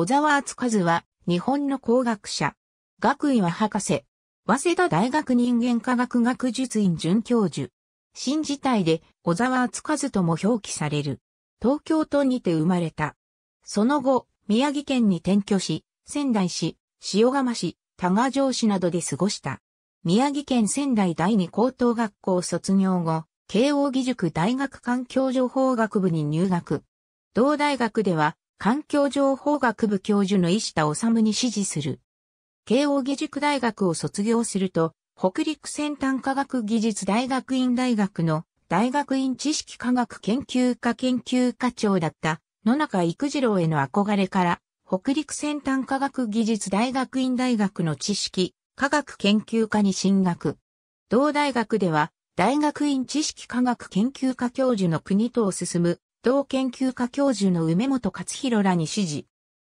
小沢厚和は日本の工学者。学位は博士。早稲田大学人間科学学術院准教授。新時代で小沢厚和とも表記される。東京都にて生まれた。その後、宮城県に転居し、仙台市、塩釜市、多賀城市などで過ごした。宮城県仙台第二高等学校卒業後、慶応義塾大学環境情報学部に入学。同大学では、環境情報学部教授の石田治に指示する。慶応義塾大学を卒業すると、北陸先端科学技術大学院大学の大学院知識科学研究科研究課長だった野中育次郎への憧れから、北陸先端科学技術大学院大学の知識科学研究科に進学。同大学では、大学院知識科学研究科教授の国とを進む同研究科教授の梅本勝弘らに指示。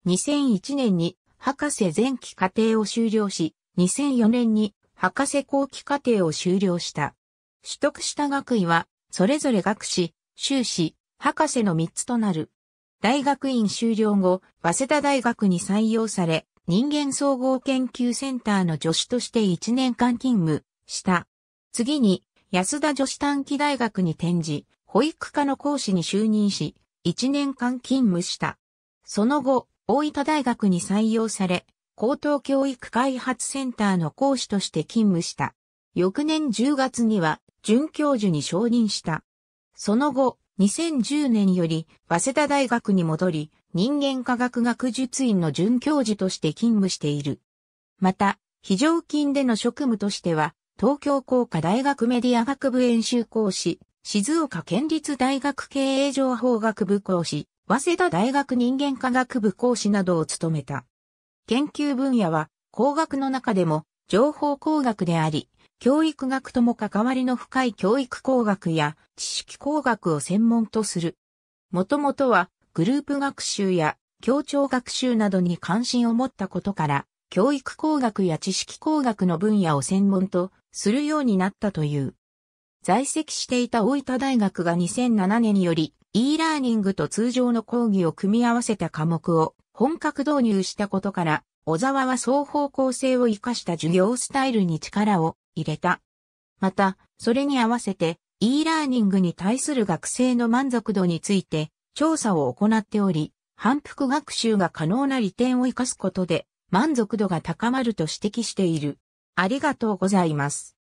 2001年に博士前期課程を修了し、2004年に博士後期課程を修了した。取得した学位は、それぞれ学士、修士、博士の3つとなる。大学院修了後、早稲田大学に採用され、人間総合研究センターの助手として1年間勤務した。次に、安田女子短期大学に転じ、保育科の講師に就任し、1年間勤務した。その後、大分大学に採用され、高等教育開発センターの講師として勤務した。翌年10月には、准教授に承認した。その後、2010年より、早稲田大学に戻り、人間科学学術院の准教授として勤務している。また、非常勤での職務としては、東京工科大学メディア学部演習講師、静岡県立大学経営情報学部講師、早稲田大学人間科学部講師などを務めた。研究分野は工学の中でも情報工学であり、教育学とも関わりの深い教育工学や知識工学を専門とする。もともとはグループ学習や協調学習などに関心を持ったことから、教育工学や知識工学の分野を専門とするようになったという。在籍していた大分大学が2007年により e ラーニングと通常の講義を組み合わせた科目を本格導入したことから、小沢は双方向性を活かした授業スタイルに力を入れた。また、それに合わせて e ラーニングに対する学生の満足度について調査を行っており、反復学習が可能な利点を活かすことで満足度が高まると指摘している。ありがとうございます。